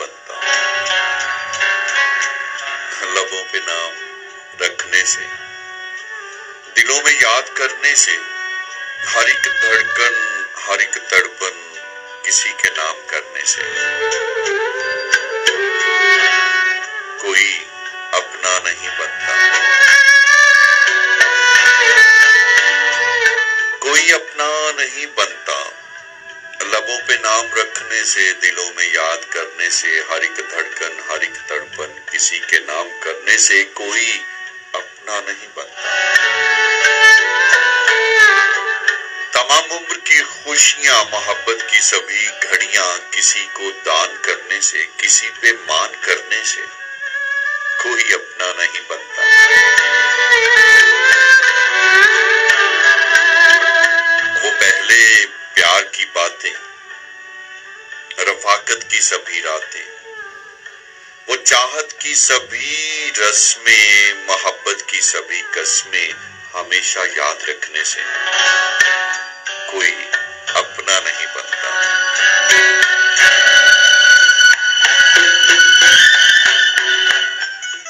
बनता लबों पे नाम रखने से, दिलों में याद करने से, हर एक धड़कन, हर एक तड़पन किसी के नाम करने से। कोई अपना नहीं बनता। कोई अपना नहीं बनता। लबों पे नाम रखने से दिलों में याद कर से हर एक धड़कन, हर एक तड़पन, किसी के नाम करने से कोई अपना नहीं बनता। तमाम उम्र की खुशियाँ, मोहब्बत की सभी घड़ियाँ किसी को दान करने से, किसी पे मान करने से कोई अपना नहीं बनता। रफाकत की सभी रातें। वो चाहत की सभी रस्में, मोहब्बत की सभी कस्में हमेशा याद रखने से कोई अपना नहीं बनता।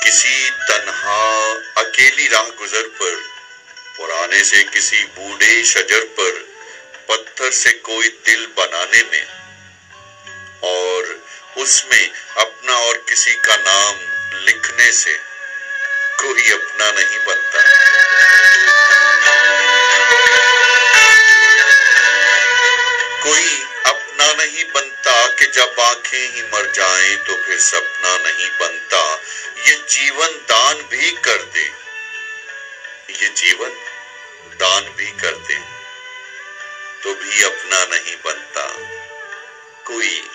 किसी तन्हा अकेली राह गुजर पर, पुराने से किसी बूढ़े शजर पर, पत्थर से कोई दिल बनाने में और उसमें अपना और किसी का नाम लिखने से कोई अपना नहीं बनता। कोई अपना नहीं बनता कि जब आँखें ही मर जाएँ तो फिर सपना नहीं बनता। ये जीवन दान भी कर दे। ये जीवन दान भी कर दे। तो भी अपना नहीं बनता। कोई